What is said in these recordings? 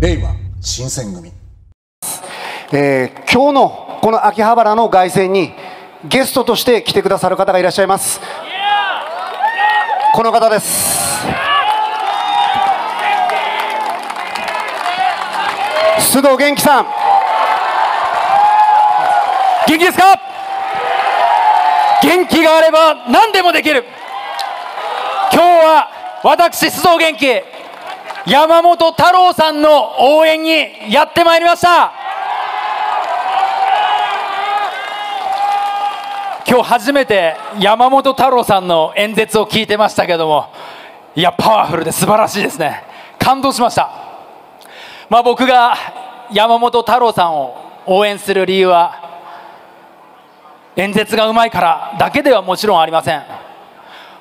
令和新選組。えー今日のこの秋葉原の凱旋にゲストとして来てくださる方がいらっしゃいます。この方です。須藤元気さん。元気ですか？元気があれば何でもできる。今日は私須藤元気。山本太郎さんの応援にやってまいりました。今日初めて山本太郎さんの演説を聞いてましたけどもいやパワフルで素晴らしいですね。感動しました。まあ僕が山本太郎さんを応援する理由は演説がうまいからだけではもちろんありません。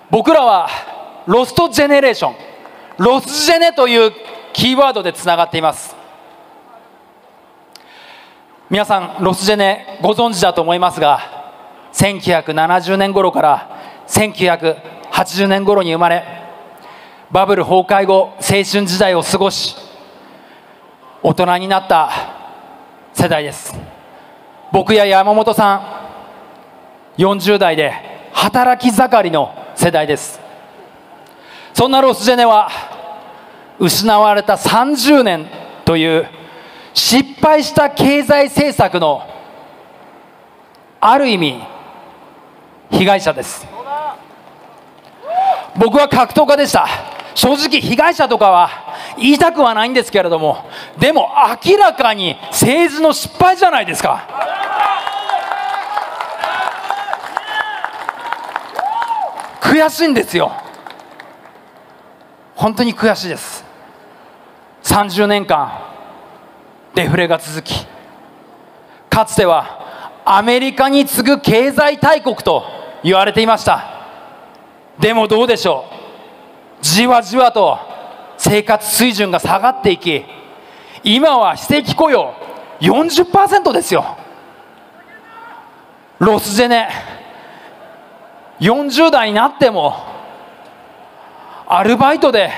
僕らはロストジェネレーション。ロスジェネというキーワードでつながっています。皆さんロスジェネご存知だと思いますが1970年頃から1980年頃に生まれバブル崩壊後青春時代を過ごし大人になった世代です。僕や山本さん40代で働き盛りの世代です。そんなロスジェネは失われた30年という失敗した経済政策のある意味被害者です。僕は格闘家でした。正直被害者とかは言いたくはないんですけれどもでも明らかに政治の失敗じゃないですか。悔しいんですよ。本当に悔しいです。30年間デフレが続きかつてはアメリカに次ぐ経済大国と言われていました。でもどうでしょう。じわじわと生活水準が下がっていき今は非正規雇用40%ですよ。ロスジェネ40代になってもアルバイトで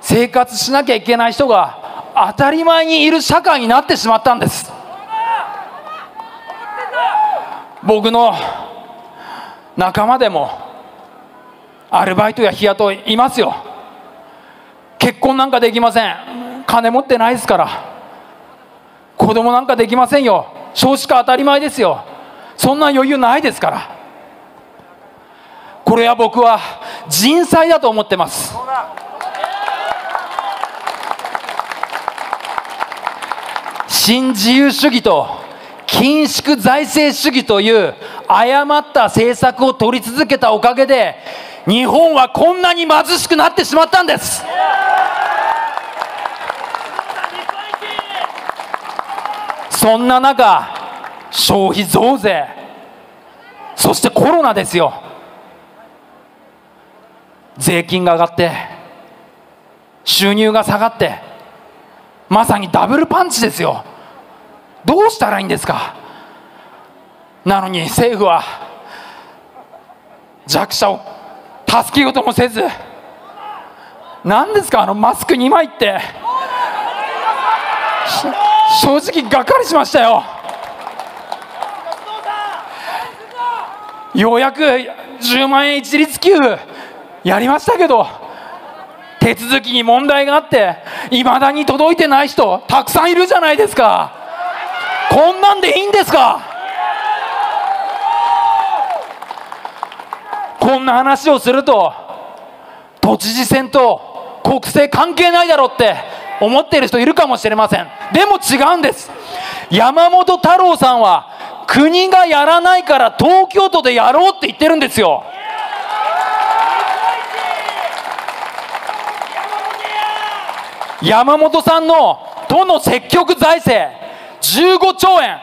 生活しなきゃいけない人が当たり前にいる社会になってしまったんです。僕の仲間でもアルバイトや日雇いいますよ。結婚なんかできません。金持ってないですから。子供なんかできませんよ。少子化当たり前ですよ。そんな余裕ないですから。これは僕は人災だと思ってます。新自由主義と緊縮財政主義という誤った政策を取り続けたおかげで日本はこんなに貧しくなってしまったんです。そんな中消費増税そしてコロナですよ。税金が上がって収入が下がってまさにダブルパンチですよ。どうしたらいいんですか？なのに政府は弱者を助けようともせず何ですか？あのマスク2枚って。正直がっかりしましたよ。ようやく10万円一律給付。やりましたけど手続きに問題があっていまだに届いてない人たくさんいるじゃないですか。こんなんでいいんですか？こんな話をすると都知事選と国政関係ないだろうって思ってる人いるかもしれません。でも違うんです。山本太郎さんは国がやらないから東京都でやろうって言ってるんですよ。山本さんの都の積極財政15兆円。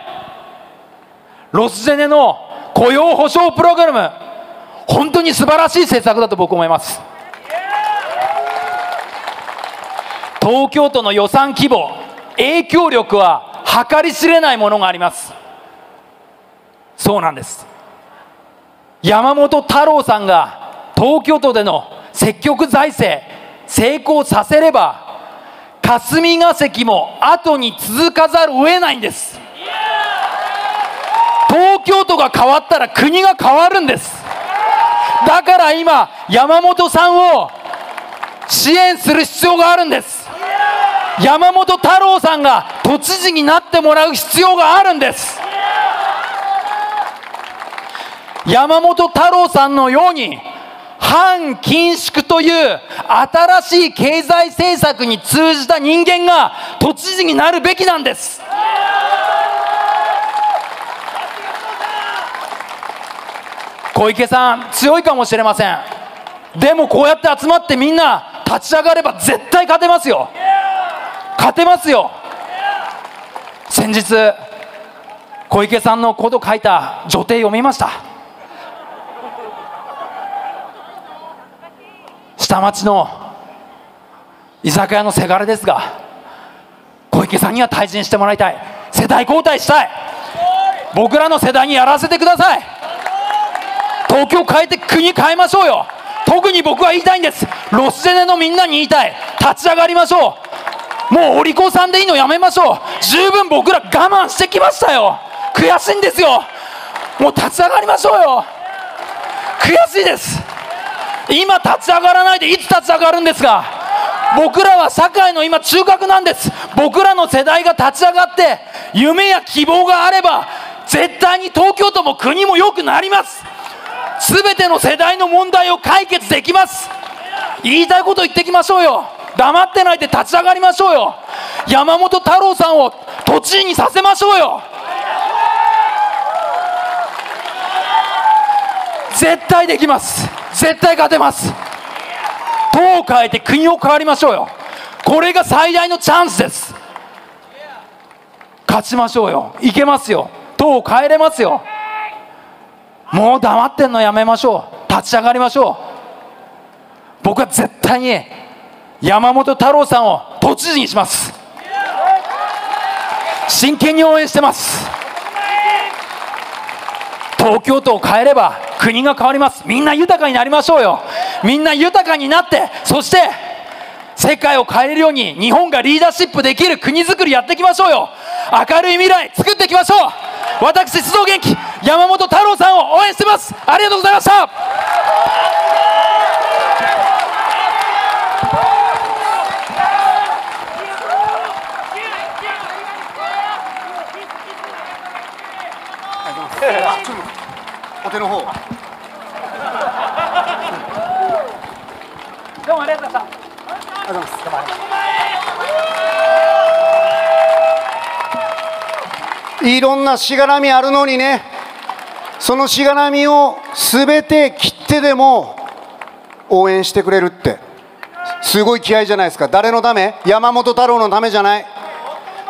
ロスジェネの雇用保障プログラム本当に素晴らしい政策だと僕思います。東京都の予算規模影響力は計り知れないものがあります。そうなんです。山本太郎さんが東京都での積極財政成功させれば霞が関も後に続かざるを得ないんです。東京都が変わったら国が変わるんです。だから今山本さんを支援する必要があるんです。山本太郎さんが都知事になってもらう必要があるんです。山本太郎さんのように反緊縮という新しい経済政策に通じた人間が都知事になるべきなんです。小池さん強いかもしれません。でもこうやって集まってみんな立ち上がれば絶対勝てますよ。勝てますよ。先日小池さんのこと書いた女帝読みました。下町の居酒屋のせがれですが小池さんには退陣してもらいたい。世代交代したい。僕らの世代にやらせてください。東京変えて国変えましょうよ。特に僕は言いたいんです。ロスジェネのみんなに言いたい。立ち上がりましょう。もうお利口さんでいいのやめましょう。十分僕ら我慢してきましたよ。悔しいんですよ。もう立ち上がりましょうよ。悔しいです。今立ち上がらないでいつ立ち上がるんですか僕らは社会の今中核なんです。僕らの世代が立ち上がって夢や希望があれば絶対に東京都も国も良くなります。全ての世代の問題を解決できます。言いたいこと言ってきましょうよ。黙ってないで立ち上がりましょうよ。山本太郎さんを都知事にさせましょうよ。絶対できます。絶対勝てます。党を変えて国を変わりましょうよ。これが最大のチャンスです。勝ちましょうよ。いけますよ。党を変えれますよ。もう黙ってんのやめましょう。立ち上がりましょう。僕は絶対に山本太郎さんを都知事にします。真剣に応援してます。東京都を変えれば国が変わります。みんな豊かになりましょうよ。みんな豊かになってそして世界を変えるように日本がリーダーシップできる国づくりやっていきましょうよ。明るい未来作っていきましょう。私須藤元気山本太郎さんを応援してます。ありがとうございました。お手の方どうもありがとうございましたありがとうございろんなしがらみあるのにね。そのしがらみを全て切ってでも応援してくれるって。すごい気合いじゃないですか。誰のため？山本太郎のためじゃない。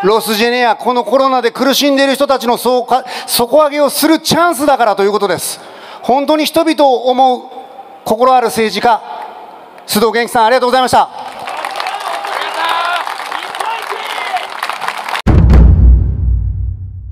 ロスジェネアこのコロナで苦しんでいる人たちの底上げをするチャンスだからということです。本当に人々を思う心ある政治家須藤元気さんありがとうございました。